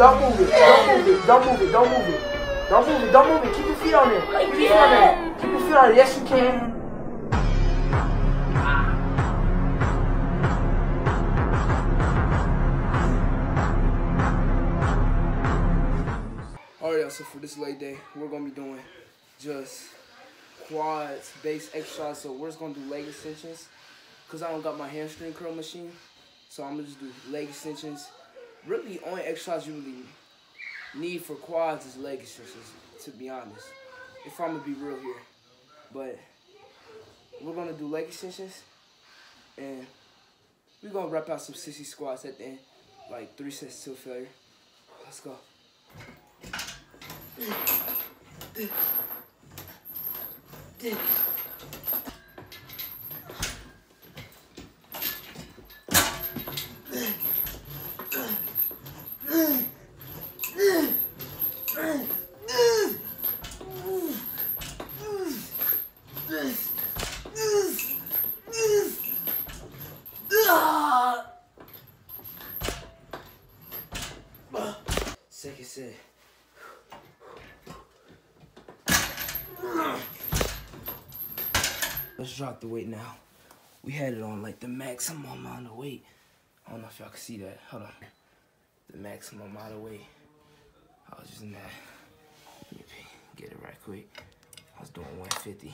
Don't move it. Don't move it. Don't move it. Don't move it. Don't move it. Don't move it. Keep your feet on it. Keep your feet on it. Keep your feet on it. Yes, you can. Alright, y'all, so for this late day, we're gonna be doing just quads, base exercise. So we're just gonna do leg extensions. Cause I don't got my hamstring curl machine. So I'm gonna just do leg extensions. Really, only exercise you really need for quads is leg extensions, to be honest. If I'm gonna be real here. But we're gonna do leg extensions and we're gonna rep out some sissy squats at the end. Like three sets to failure. Let's go. Second set. Let's drop the weight now. We had it on like the maximum amount of weight. I don't know if y'all can see that. Hold on. The maximum amount of weight. I was using that. Let me get it right quick. I was doing 150.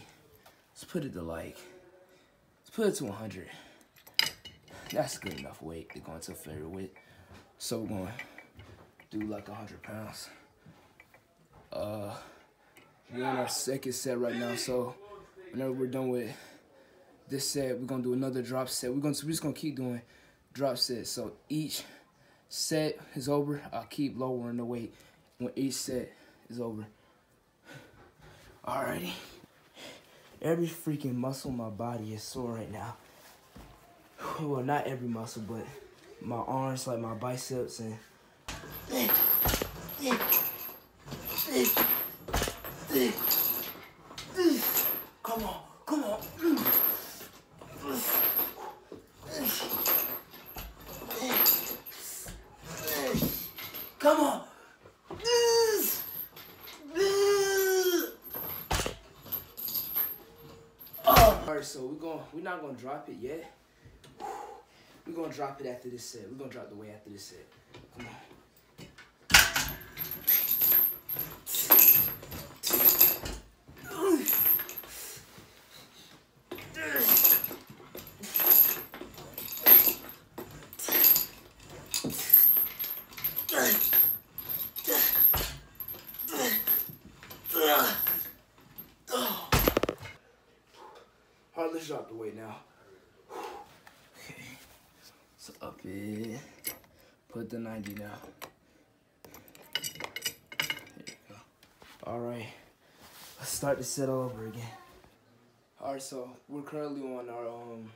Let's put it to like, let's put it to 100. That's good enough weight to go into a favorite weight. So we're going do like 100 pounds. Uh, we're on our second set right now, so whenever we're done with this set, we're gonna do another drop set. We're gonna we're just gonna keep doing drop sets. So each set is over, I'll keep lowering the weight when each set is over. Alrighty. Every freaking muscle in my body is sore right now. Well, not every muscle, but my arms, like my biceps and Come on, come on. Come on. Alright, so we're going we're not gonna drop it yet. We're gonna drop it after this set. We're gonna drop the weight after this set. Alright, let's drop the weight now. Okay. So up it. Put the 90 now. There you go. Alright. Let's start the set all over again. Alright, so we're currently on our um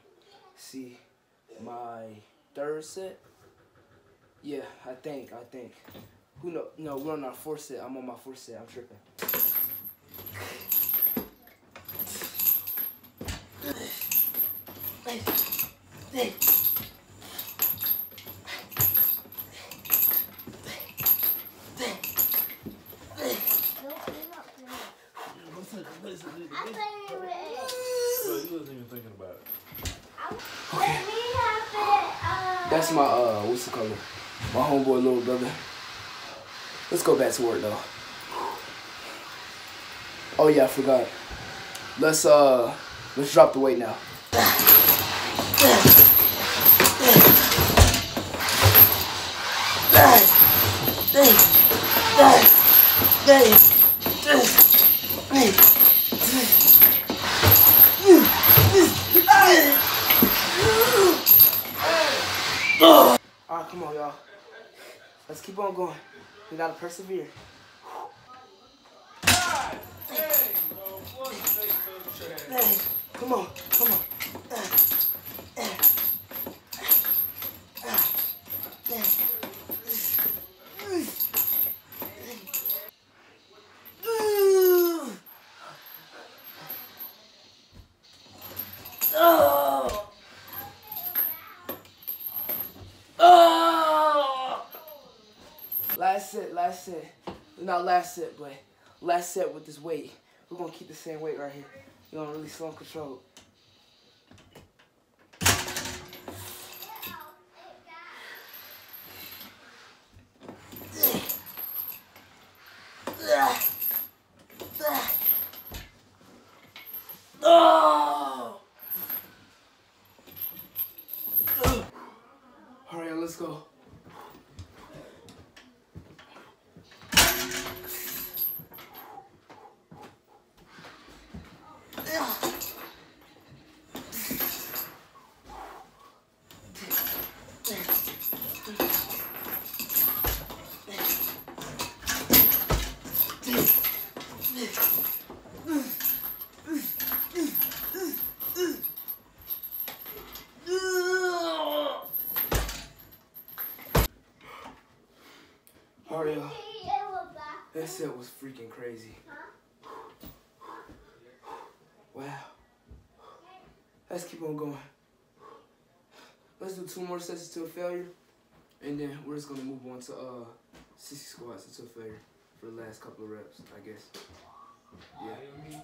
see my third set. Yeah, I think, I think. Who know no, we're on our fourth set. I'm on my fourth set, I'm tripping. So you wasn't even thinking about it. That's my uh what's the color? My homeboy little brother. Let's go back to work though. Oh yeah, I forgot. Let's uh let's drop the weight now. Alright, come on y'all. Let's keep on going. We gotta persevere. Come on, come on. Last set. Not last set, but last set with this weight. We're gonna keep the same weight right here. You're gonna really slow and control. Oh! All right, let's go. Mario, that set was freaking crazy. Wow. Let's keep on going. Let's do two more sets to a failure. And then we're just gonna move on to uh sissy squats until failure for the last couple of reps, I guess. Yeah.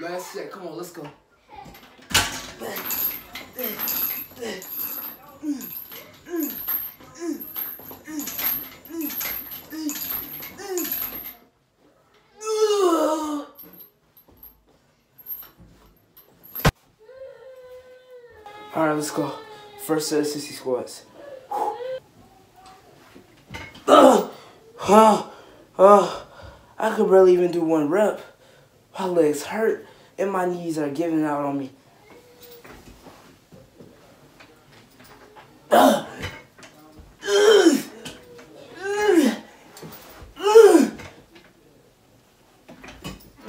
Last set, come on, let's go. All right, let's go. First set of sissy squats. Uh, uh, uh, I could barely even do one rep. My legs hurt and my knees are giving out on me. Uh, uh, uh,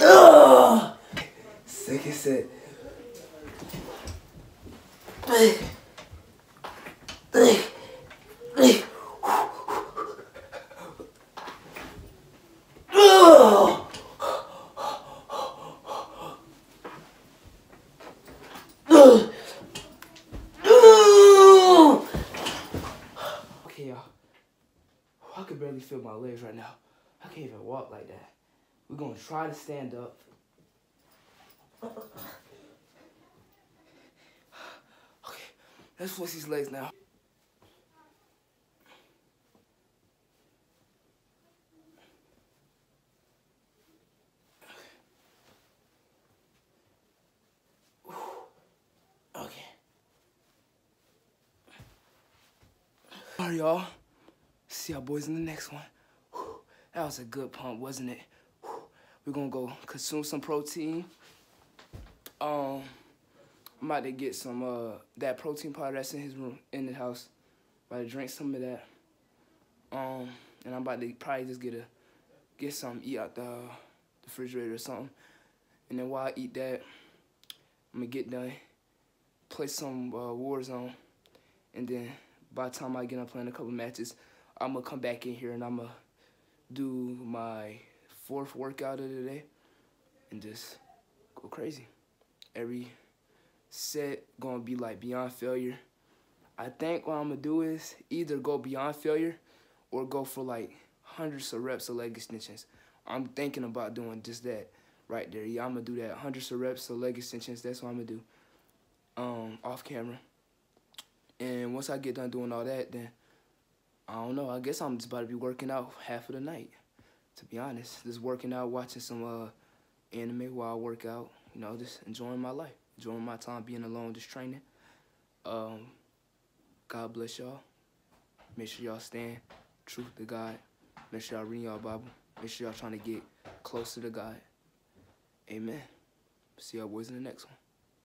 uh. Second set. Okay, y'all. I my legs right now. I can't even walk like that. We're gonna try to stand up. Okay, let's flex these legs now. Okay. All right, y'all. See y'all boys in the next one. That was a good pump, wasn't it? We're gonna go consume some protein. Um, I'm about to get some uh that protein powder that's in his room in the house. About to drink some of that. Um, and I'm about to probably just get a get some eat out the, the refrigerator or something. And then while I eat that, I'm gonna get done, play some uh, Warzone, and then by the time I get on playing a couple matches, I'm gonna come back in here and I'm gonna do my fourth workout of the day and just go crazy. Every set gonna be like beyond failure. I think what I'm gonna do is either go beyond failure or go for like hundreds of reps of leg extensions. I'm thinking about doing just that right there. Yeah, I'm gonna do that. Hundreds of reps of leg extensions. That's what I'm gonna do. Um, off camera. And once I get done doing all that, then I don't know. I guess I'm just about to be working out half of the night. To be honest, just working out, watching some uh, anime while I work out. You know, just enjoying my life, enjoying my time being alone, just training. Um, God bless y'all. Make sure y'all stand truth to God. Make sure y'all read y'all Bible. Make sure y'all trying to get closer to God. Amen. See y'all boys in the next one.